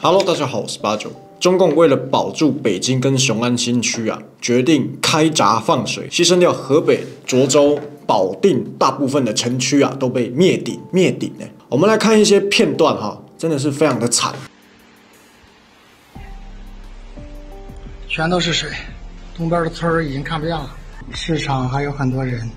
Hello，大家好，我是八九。中共为了保住北京跟雄安新区啊，决定开闸放水，牺牲掉河北涿州、保定大部分的城区啊，都被灭顶灭顶呢。我们来看一些片段哈，真的是非常的惨。全都是水，东边的村已经看不见了，市场还有很多人。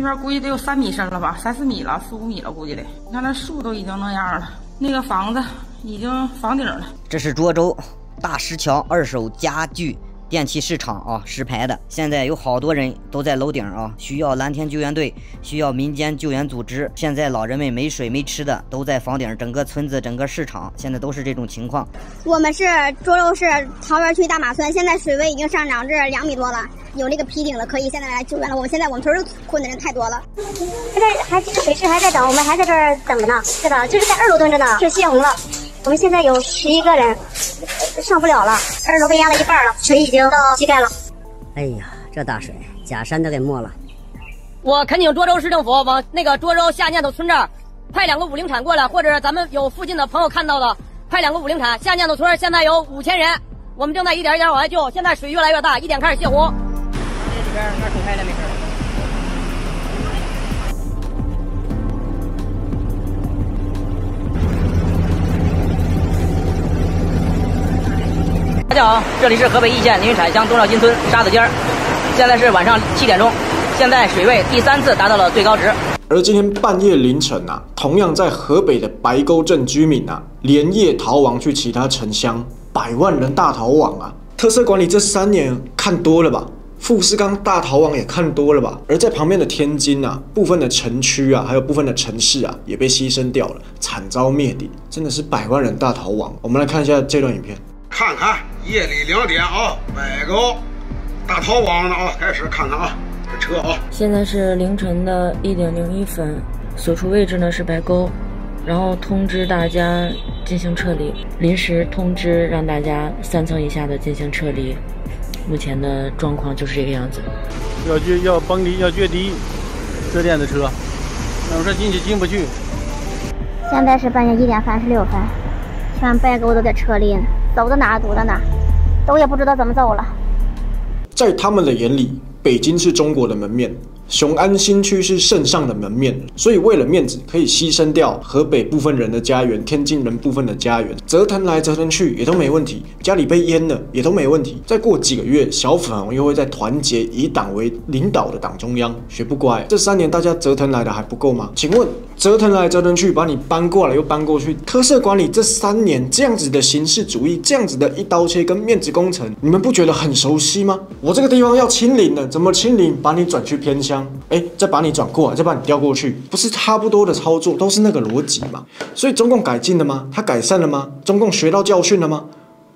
那边估计得有三米深了吧，三四米了，四五米了，估计得。你看那树都已经那样了，那个房子已经房顶了。这是涿州大石桥二手家具电器市场啊，石牌的。现在有好多人都在楼顶啊，需要蓝天救援队，需要民间救援组织。现在老人们没水没吃的，都在房顶。整个村子、整个市场现在都是这种情况。我们是涿州市桃园区大马村，现在水位已经上涨至两米多了。有那个批顶了，可以现在来救援了。我们现在我们村儿困的人太多了，现在还这个水势还在等，我们还在这儿等着呢，对吧？就是在二楼蹲着呢，是泄洪了。我们现在有十一个人上不了了，二楼被压了一半了，水已经到膝盖了。哎呀，这大水，假山都给没了。我恳请涿州市政府往那个涿州下念头村这儿派两个五零铲过来，或者咱们有附近的朋友看到的，派两个五零铲。下念头村现在有五千人，我们正在一点一点往外救。现在水越来越大，一点开始泄洪。边那冲开了没事。大家好，这里是河北易县凌云产乡东绕金村沙子尖儿，现在是晚上七点钟，现在水位第三次达到了最高值。而今天半夜凌晨啊，同样在河北的白沟镇居民啊，连夜逃亡去其他城乡，百万人大逃亡啊！特色管理这三年看多了吧？富士康大逃亡也看多了吧？而在旁边的天津啊，部分的城区啊，还有部分的城市啊，也被牺牲掉了，惨遭灭顶，真的是百万人大逃亡。我们来看一下这段影片，看看夜里两点啊，白沟大逃亡了啊，开始看看啊，这车啊。现在是凌晨的一点零一分，所处位置呢是白沟，然后通知大家进行撤离，临时通知让大家三层以下的进行撤离。目前的状况就是这个样子，要决要崩离要决堤，这电的车，那我说进去进不去。现在是半夜一点三十六分，全白沟都在车里呢，走到哪堵到哪，都也不知道怎么走了。在他们的眼里，北京是中国的门面。雄安新区是圣上的门面，所以为了面子，可以牺牲掉河北部分人的家园，天津人部分的家园，折腾来折腾去也都没问题，家里被淹了也都没问题。再过几个月，小粉红又会在团结以党为领导的党中央，学不乖。这三年大家折腾来的还不够吗？请问折腾来折腾去，把你搬过来又搬过去，特色管理这三年这样子的形式主义，这样子的一刀切跟面子工程，你们不觉得很熟悉吗？我这个地方要清零了，怎么清零？把你转去偏乡。哎，再把你转过来，再把你调过去，不是差不多的操作，都是那个逻辑嘛？所以中共改进了吗？他改善了吗？中共学到教训了吗？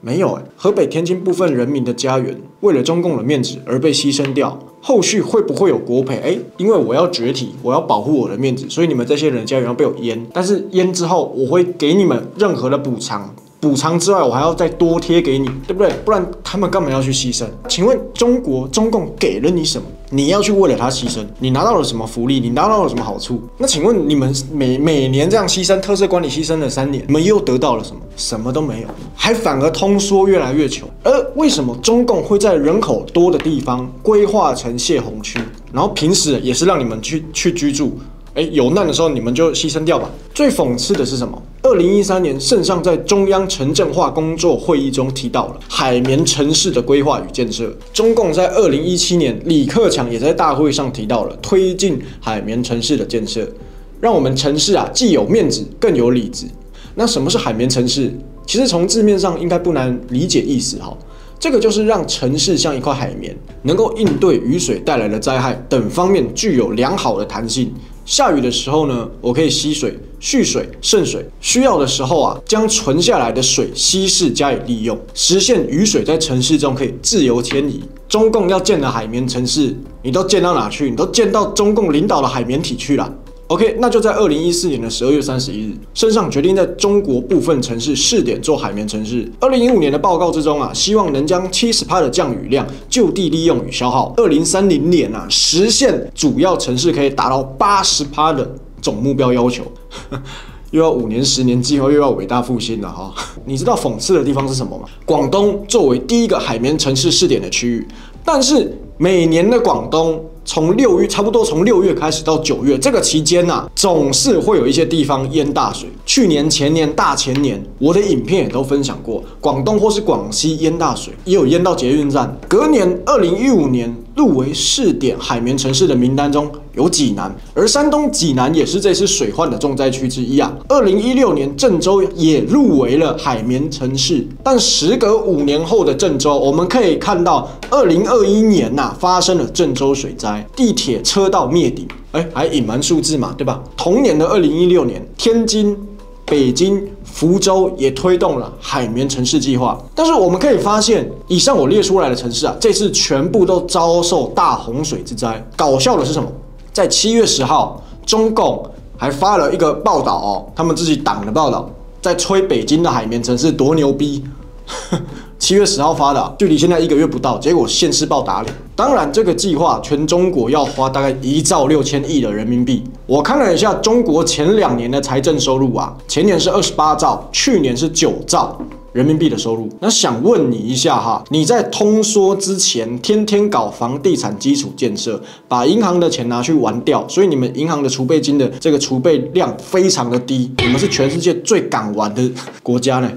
没有哎。河北、天津部分人民的家园，为了中共的面子而被牺牲掉，后续会不会有国赔？哎，因为我要崛体，我要保护我的面子，所以你们这些人家园要被我淹，但是淹之后，我会给你们任何的补偿。补偿之外，我还要再多贴给你，对不对？不然他们干嘛要去牺牲？请问中国中共给了你什么？你要去为了他牺牲，你拿到了什么福利？你拿到了什么好处？那请问你们每每年这样牺牲，特色管理牺牲了三年，你们又得到了什么？什么都没有，还反而通缩越来越穷。而为什么中共会在人口多的地方规划成泄洪区，然后平时也是让你们去去居住？哎，有难的时候你们就牺牲掉吧。最讽刺的是什么？二零一三年，圣上在中央城镇化工作会议中提到了海绵城市的规划与建设。中共在二零一七年，李克强也在大会上提到了推进海绵城市的建设，让我们城市啊既有面子，更有里子。那什么是海绵城市？其实从字面上应该不难理解意思哈。这个就是让城市像一块海绵，能够应对雨水带来的灾害等方面具有良好的弹性。下雨的时候呢，我可以吸水、蓄水、渗水；需要的时候啊，将存下来的水稀释加以利用，实现雨水在城市中可以自由迁移。中共要建的海绵城市，你都建到哪去？你都建到中共领导的海绵体去了。OK，那就在二零一四年的十二月三十一日，身上决定在中国部分城市试点做海绵城市。二零一五年的报告之中啊，希望能将七十帕的降雨量就地利用与消耗。二零三零年啊，实现主要城市可以达到八十帕的总目标要求。又要五年、十年计划，又要伟大复兴了哈。你知道讽刺的地方是什么吗？广东作为第一个海绵城市试点的区域，但是每年的广东。从六月差不多从六月开始到九月这个期间呐，总是会有一些地方淹大水。去年、前年、大前年，我的影片也都分享过，广东或是广西淹大水，也有淹到捷运站。隔年，二零一五年入围试点海绵城市的名单中有济南，而山东济南也是这次水患的重灾区之一啊。二零一六年，郑州也入围了海绵城市，但时隔五年后的郑州，我们可以看到，二零二一年呐发生了郑州水灾。地铁车道灭顶，哎，还隐瞒数字嘛，对吧？同年的二零一六年，天津、北京、福州也推动了海绵城市计划。但是我们可以发现，以上我列出来的城市啊，这次全部都遭受大洪水之灾。搞笑的是什么？在七月十号，中共还发了一个报道哦，他们自己党的报道，在吹北京的海绵城市多牛逼。七月十号发的，距离现在一个月不到，结果现世报打脸。当然，这个计划全中国要花大概一兆六千亿的人民币。我看了一下中国前两年的财政收入啊，前年是二十八兆，去年是九兆人民币的收入。那想问你一下哈，你在通缩之前天天搞房地产基础建设，把银行的钱拿去玩掉，所以你们银行的储备金的这个储备量非常的低，你们是全世界最敢玩的国家呢？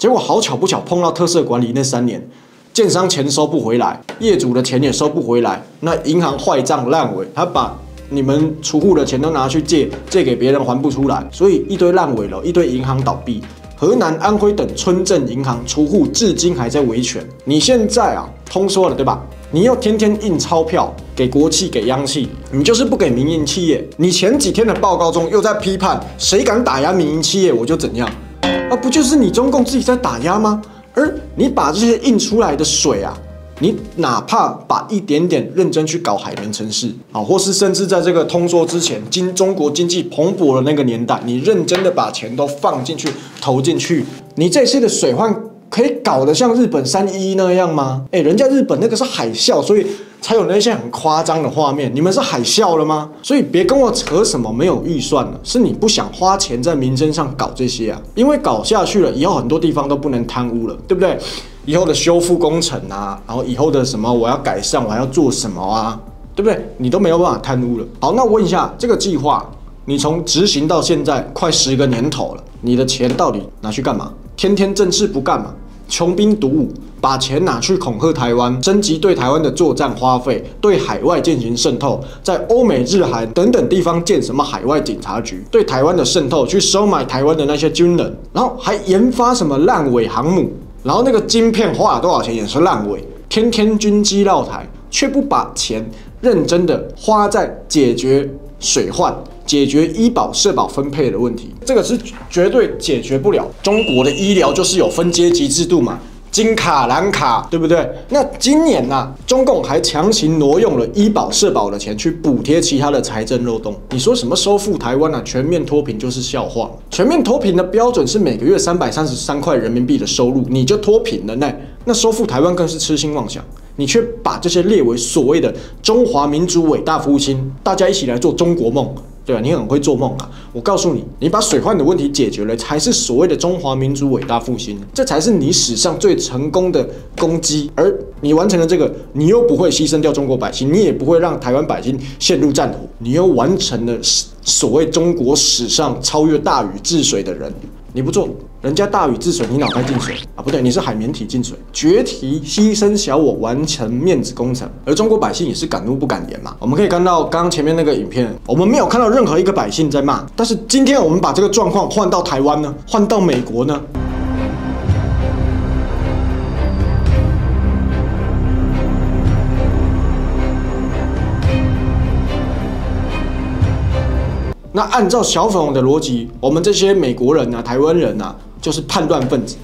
结果好巧不巧碰到特色管理那三年，建商钱收不回来，业主的钱也收不回来，那银行坏账烂尾，他把你们储户的钱都拿去借，借给别人还不出来，所以一堆烂尾楼，一堆银行倒闭，河南、安徽等村镇银行储户至今还在维权。你现在啊通缩了对吧？你又天天印钞票给国企给央企，你就是不给民营企业。你前几天的报告中又在批判，谁敢打压民营企业我就怎样。啊不就是你中共自己在打压吗？而你把这些印出来的水啊，你哪怕把一点点认真去搞海绵城市啊，或是甚至在这个通缩之前，经中国经济蓬勃的那个年代，你认真的把钱都放进去投进去，你这次的水患可以搞得像日本三一那样吗？哎，人家日本那个是海啸，所以。才有那些很夸张的画面，你们是海啸了吗？所以别跟我扯什么没有预算了，是你不想花钱在民生上搞这些啊？因为搞下去了以后，很多地方都不能贪污了，对不对？以后的修复工程啊，然后以后的什么我要改善，我还要做什么啊？对不对？你都没有办法贪污了。好，那问一下，这个计划你从执行到现在快十个年头了，你的钱到底拿去干嘛？天天正事不干嘛？穷兵黩武，把钱拿去恐吓台湾，征集对台湾的作战花费，对海外进行渗透，在欧美日韩等等地方建什么海外警察局，对台湾的渗透，去收买台湾的那些军人，然后还研发什么烂尾航母，然后那个晶片花了多少钱也是烂尾，天天军机绕台，却不把钱认真的花在解决水患。解决医保社保分配的问题，这个是绝对解决不了。中国的医疗就是有分阶级制度嘛，金卡蓝卡，对不对？那今年呢，中共还强行挪用了医保社保的钱去补贴其他的财政漏洞。你说什么收复台湾啊，全面脱贫就是笑话。全面脱贫的标准是每个月三百三十三块人民币的收入，你就脱贫了呢？那收复台湾更是痴心妄想。你却把这些列为所谓的中华民族伟大复兴，大家一起来做中国梦。对吧？你很会做梦啊！我告诉你，你把水患的问题解决了，才是所谓的中华民族伟大复兴，这才是你史上最成功的攻击。而你完成了这个，你又不会牺牲掉中国百姓，你也不会让台湾百姓陷入战火，你又完成了所谓中国史上超越大禹治水的人。你不做，人家大禹治水，你脑袋进水啊？不对，你是海绵体进水，绝题牺牲小我，完成面子工程。而中国百姓也是敢怒不敢言嘛。我们可以看到刚刚前面那个影片，我们没有看到任何一个百姓在骂。但是今天我们把这个状况换到台湾呢，换到美国呢？那按照小粉红的逻辑，我们这些美国人呐、台湾人呐，就是叛乱分子。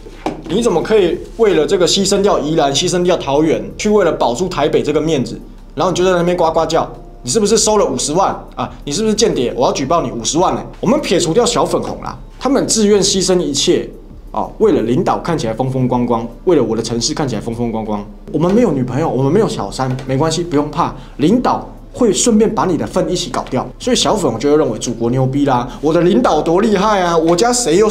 你怎么可以为了这个牺牲掉宜兰、牺牲掉桃园，去为了保住台北这个面子，然后你就在那边呱呱叫？你是不是收了五十万啊？你是不是间谍？我要举报你五十万呢？我们撇除掉小粉红啦，他们自愿牺牲一切啊，为了领导看起来风风光光，为了我的城市看起来风风光光。我们没有女朋友，我们没有小三，没关系，不用怕。领导。会顺便把你的份一起搞掉。所以小粉我就会认为祖国牛逼啦，我的领导多厉害啊，我家谁又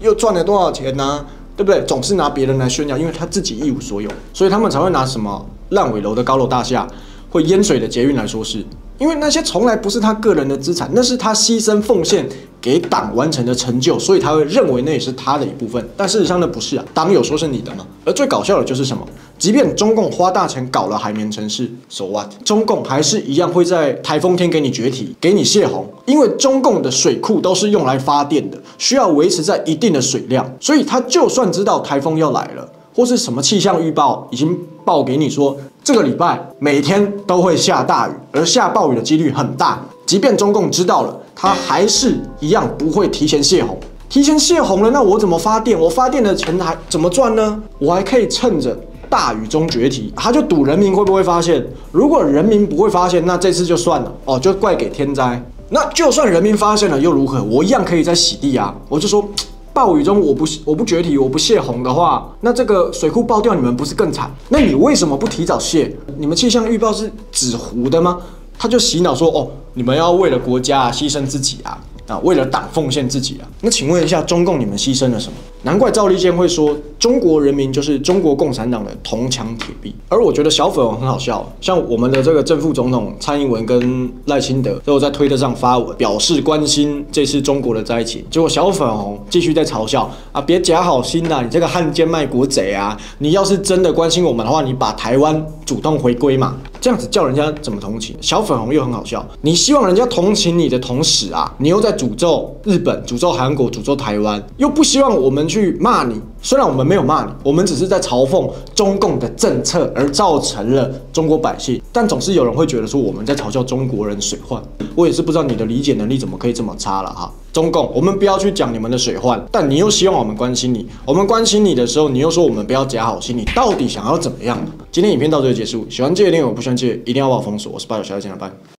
又赚了多少钱呢、对不对？总是拿别人来炫耀，因为他自己一无所有，所以他们才会拿什么烂尾楼的高楼大厦、会淹水的捷运来说事。因为那些从来不是他个人的资产，那是他牺牲奉献给党完成的成就，所以他会认为那也是他的一部分。但事实上那不是啊，党有说是你的吗？而最搞笑的就是什么？即便中共花大钱搞了海绵城市，so what？中共还是一样会在台风天给你决堤，给你泄洪，因为中共的水库都是用来发电的，需要维持在一定的水量，所以他就算知道台风要来了。或是什么气象预报已经报给你说，这个礼拜每天都会下大雨，而下暴雨的几率很大。即便中共知道了，他还是一样不会提前泄洪。提前泄洪了，那我怎么发电？我发电的钱还怎么赚呢？我还可以趁着大雨中决堤，他就赌人民会不会发现。如果人民不会发现，那这次就算了哦，就怪给天灾。那就算人民发现了又如何？我一样可以再洗地啊！我就说。暴雨中我不我不决堤我不泄洪的话，那这个水库爆掉你们不是更惨？那你为什么不提早泄？你们气象预报是纸糊的吗？他就洗脑说哦，你们要为了国家牺牲自己啊啊，为了党奉献自己啊。那请问一下，中共你们牺牲了什么？难怪赵立坚会说中国人民就是中国共产党的铜墙铁壁。而我觉得小粉红很好笑，像我们的这个正副总统蔡英文跟赖清德都有在推特上发文表示关心这次中国的灾情，结果小粉红继续在嘲笑啊，别假好心呐、你这个汉奸卖国贼啊！你要是真的关心我们的话，你把台湾主动回归嘛，这样子叫人家怎么同情？小粉红又很好笑，你希望人家同情你的同时啊，你又在诅咒日本、诅咒韩国、诅咒台湾，又不希望我们去去骂你。虽然我们没有骂你，我们只是在嘲讽中共的政策而造成了中国百姓，但总是有人会觉得说我们在嘲笑中国人水患。我也是不知道你的理解能力怎么可以这么差了哈。中共，我们不要去讲你们的水患，但你又希望我们关心你，我们关心你的时候，你又说我们不要假好心，你到底想要怎么样？今天影片到这里结束，喜欢这个电影，我，不喜欢这个一定要把我封锁。我是八九小姐，见了拜。